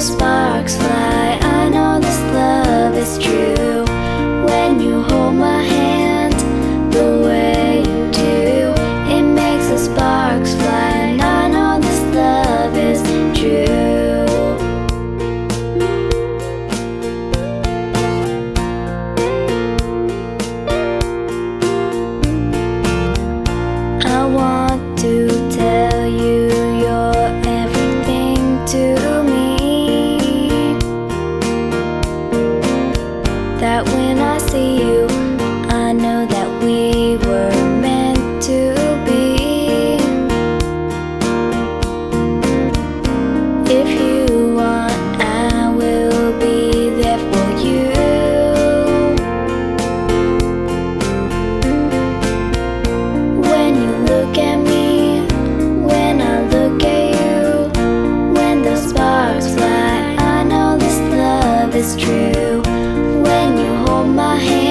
sparks fly, I know this love is true. true when you hold my hand.